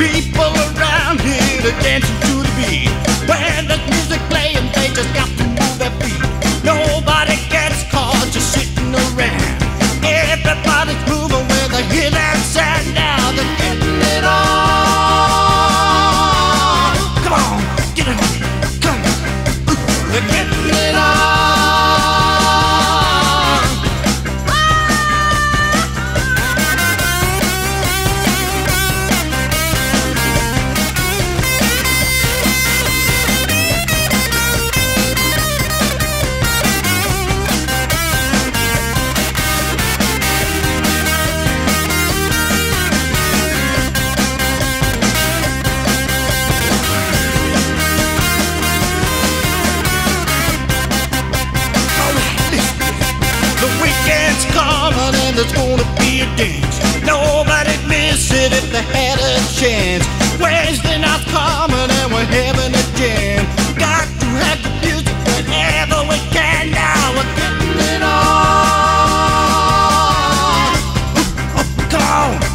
People around here are dancing to the beat. When the music playing, they just got to move their feet. Nobody gets caught just sitting around. Everybody's moving when they hear that sound. Now they're getting it on. Come on, get it on. Come on. They're getting it on. it's gonna be a dance. Nobody'd miss it if they had a chance. Wednesday night's coming and we're having a jam. Got to have the music whenever we can. Now we're getting it on. Come on.